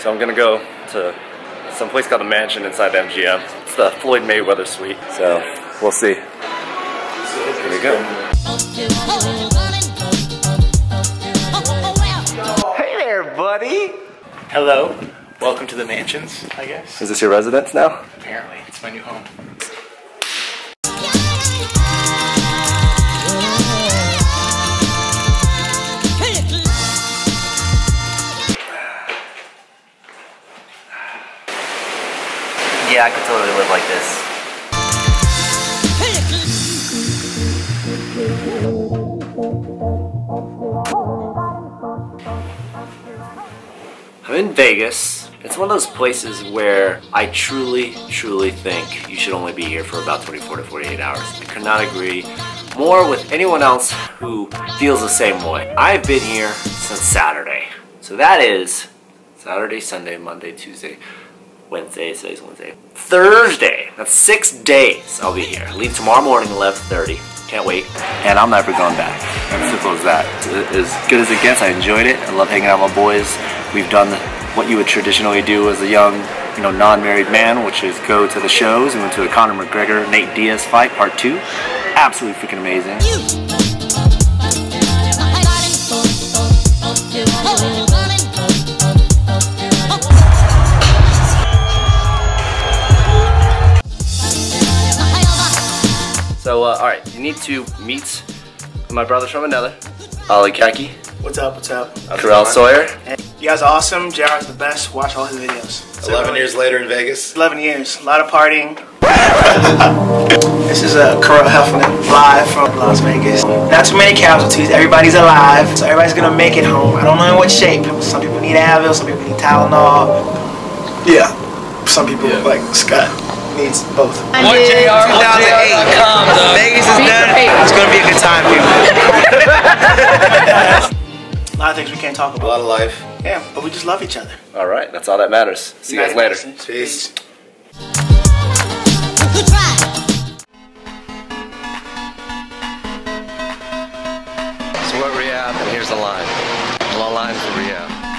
So I'm gonna go to some place called the Mansion inside MGM. It's the Floyd Mayweather suite. So we'll see. Here we go. Hey there, buddy. Hello. Welcome to the mansions, I guess. Is this your residence now? Apparently, it's my new home. Yeah, I could totally live like this. I'm in Vegas. It's one of those places where I truly, truly think you should only be here for about 24 to 48 hours. I could not agree more with anyone else who feels the same way. I've been here since Saturday. So that is Saturday, Sunday, Monday, Tuesday, Wednesday, today's Wednesday. Thursday, that's six days I'll be here. Leave tomorrow morning, 11.30. Can't wait. And I'm never going back. As simple as that. As good as it gets, I enjoyed it. I love hanging out with my boys. We've done what you would traditionally do as a young, you know, non-married man, which is go to the shows. We went to the Conor McGregor Nate Diaz fight, part two. Absolutely freaking amazing. So, uh, all right, you need to meet my brothers from another, Aly Khaki, What's up? What's up? Keril Sawyerr. You guys are awesome. JR's the best. Watch all his videos. 11 years later in Vegas. 11 years. A lot of partying. this is uh, Corral Heffernan live from Las Vegas. Not too many casualties. Everybody's alive. So everybody's going to make it home. I don't know in what shape. Some people need Advil. Some people need Tylenol. Yeah. Some people, like Scott, needs both. More JR, 2008. Vegas is done. It's going to be a good time, people. a lot of things we can't talk about. A lot of life. Yeah, but we just love each other. All right, that's all that matters. See you guys later. Peace. So what rehab? And here's the line. The line for rehab.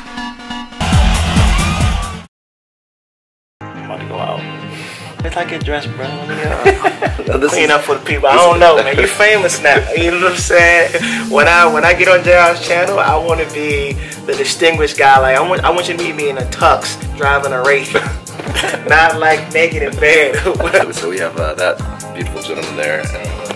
It's like get dressed, bro. Uh, this clean up for the people. I don't know, man. You famous now. You know what I'm saying? When I when I get on JR's channel, I want to be the distinguished guy. Like I want I want you to meet me in a tux driving a Wraith, not like naked in bed. So we have uh, that beautiful gentleman there, and